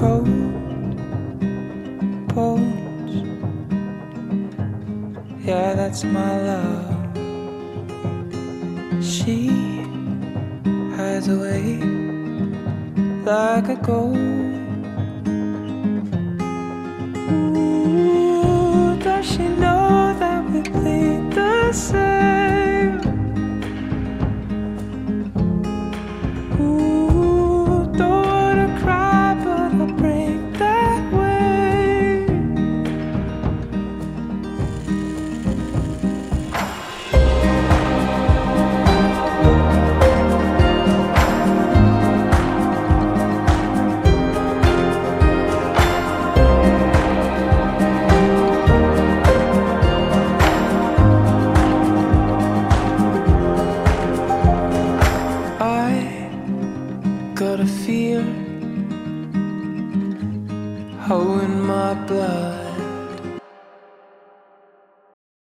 cold bones. Yeah, that's my love. She hides away like a ghost. Ooh, does she know that we bleed the same? Ooh. Got a fear, oh in my blood.